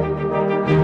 Música